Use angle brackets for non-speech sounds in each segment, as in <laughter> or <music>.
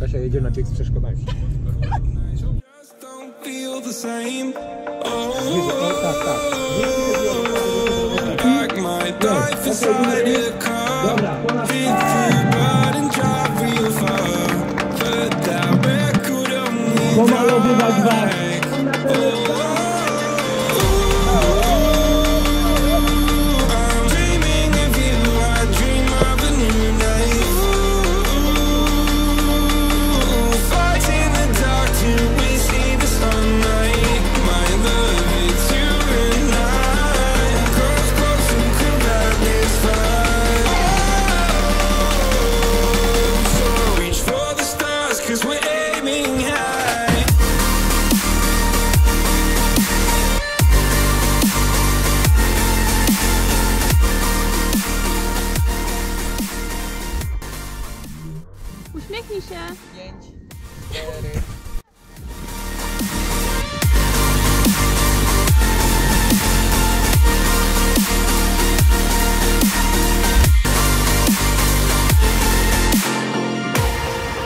Kasia jedzie na bieg z przeszkodami. O, Oh, tak, tak. inside a car. Dobra, ponad Been through Uśmiechnij się.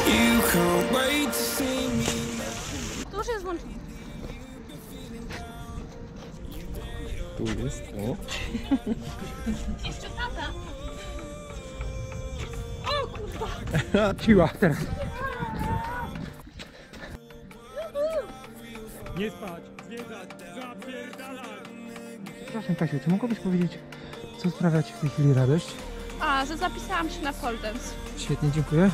You can't wait to see me. To już jest włączone. Tu jest. O Siła teraz. Nie spać, zwiedzać, zapierdalać. Przepraszam Kasiu, czy mogłabyś powiedzieć, co sprawia Ci w tej chwili radość? A, że zapisałam się na pole dance. Świetnie, dziękuję.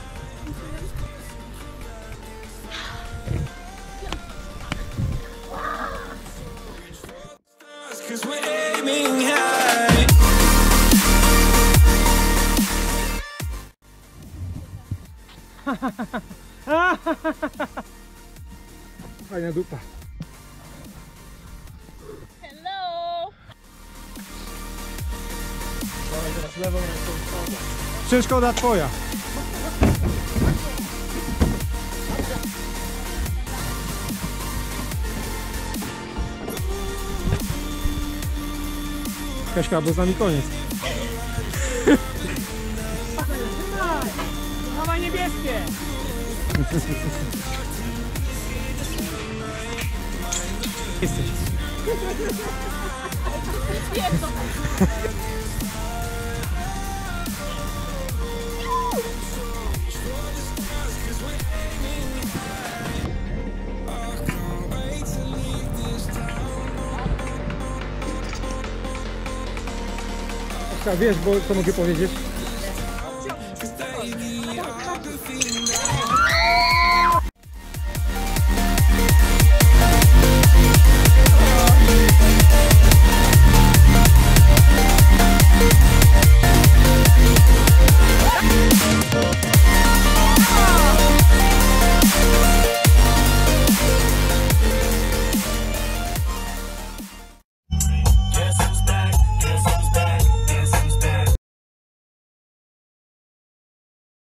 <laughs> Fajna dupa. Hello. Przeszkoda twoja. Kaśka, bo z nami koniec. <laughs> Mama niebieskie! Jesteś. Wiesz, bo co mogę powiedzieć?